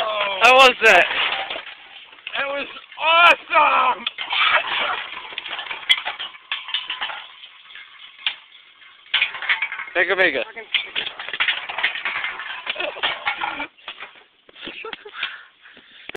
Oh. How was that? That was awesome! Take a mega.